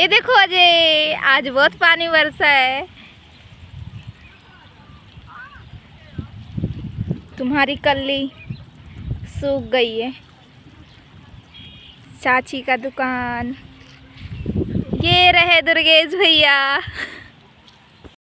ये देखो अजय, आज बहुत पानी बरसा है। तुम्हारी कल्ली सूख गई है। चाची का दुकान। ये रहे दुर्गेश भैया।